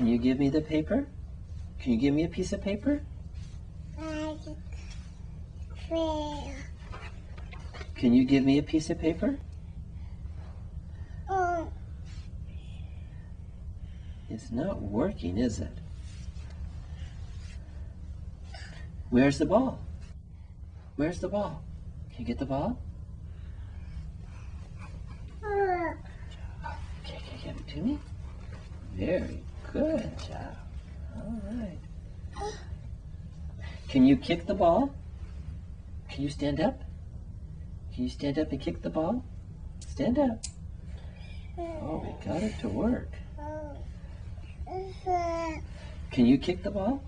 Can you give me the paper? Can you give me a piece of paper? Can you give me a piece of paper? Oh, It's not working, is it? Where's the ball? Where's the ball? Can you get the ball? oh, Can can you give it to me? Very good job. All right. Can you kick the ball? Can you stand up? Can you stand up and kick the ball? Stand up. Oh, we got it to work. Can you kick the ball?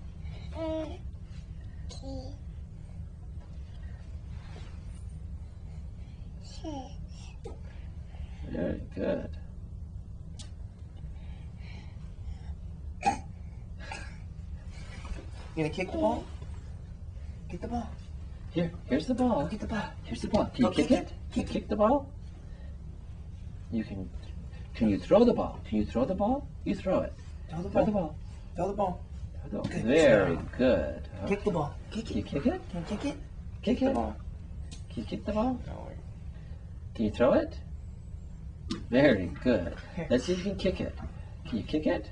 Very good. You gonna kick the ball? Kick the ball. Here, here's the ball. Get the ball. Here's the ball. Can you kick kick it? it. Can you kick the ball? You can. Can you throw the ball? Can you throw the ball? You throw it. Throw the Throw ball. the ball. Throw the ball. Throw the ball. Good Very job. good. Kick the ball. Kick it. Can you kick it? Can you kick it? Kick the it. ball. Can you kick the ball? No. Can you throw it? Very good. Here. Let's see if you can kick it. Can you kick it?